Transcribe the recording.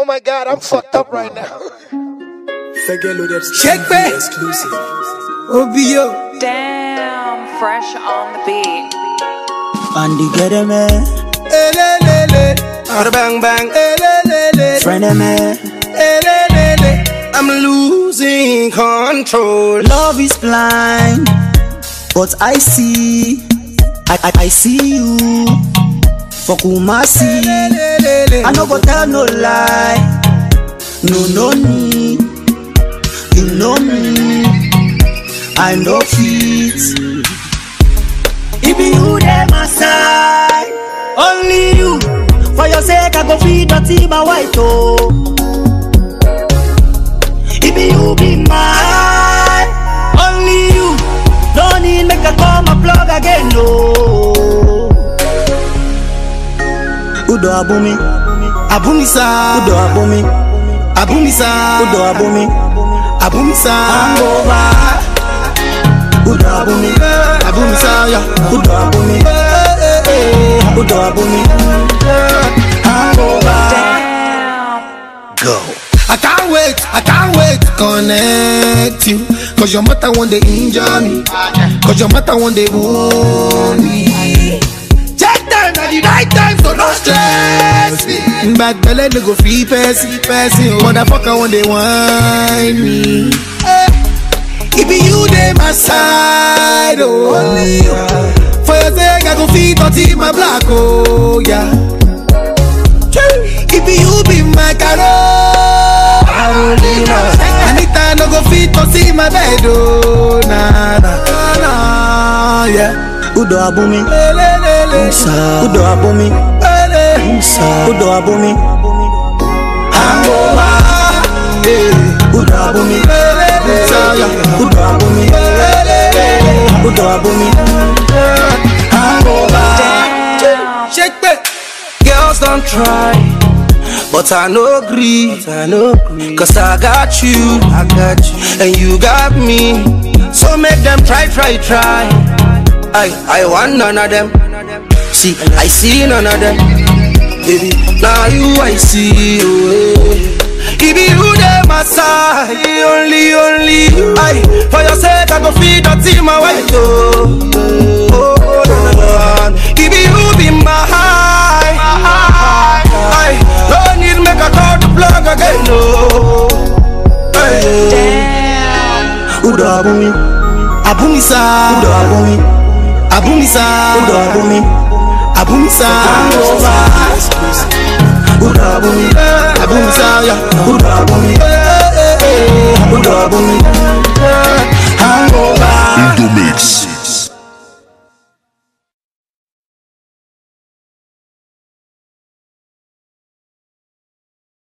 Oh my god, I'm fucked up right now. Check back. OBO. Damn, fresh on the beat. Andy get him, eh? Elelele. Bada bang bang. Elelele. Friend him, eh? Elelele. I'm losing control. Love is blind, but I see, I, I, I see you. For Kumasi. I no go tell no lie. No, no me, you know me. I know fit. It be you there, my side. Only you. For your sake, I go feed dirty my white oh. It you be mine. Only you. No need make I call my plug again, no. Udo abumi, Abumisa. Udo abumi, Abumisa. Udo abumi, Abumisa. Hangover. Udo abumi, Abumisa. Yeah. Udo abumi, Udo abumi, Hangover. Damn. go. I can't wait, I can't wait to connect you. Cause your mother one day injure me. Cause your mother one day wound me. Me. Bad belly no go free person, person. Motherfucker one day whine me. Eh, It be you dey my side, oh. Only you. For your sake, I go feed dirty my black, oh yeah. If you be my caro Carolina Anita no go fit to see my bed oh na na na yeah Udo abumi. Udo abumi, Le, le. Udo abumi, yeah. Udo abumi. Udo abumi. Udo abumi, Damn. Shake back. Girls don't try, but I no agree. I no agree. Cause I got you, I got you, and you got me. So make them try, try, try. I, I want none of them. See, I see none of them. Baby, now you I see you. Eh. It be you there, my side. Only, only you. I, for your sake, I go feed that team my wife. Oh, oh, oh, no, no, no. It be you be my high. I don't make a call to plug again. No. Hey. Damn. Udo abumi, abumi, Abumisa. Udo abumi, abumi. Yeah. Udo abumi, Udo abumi, Hangover.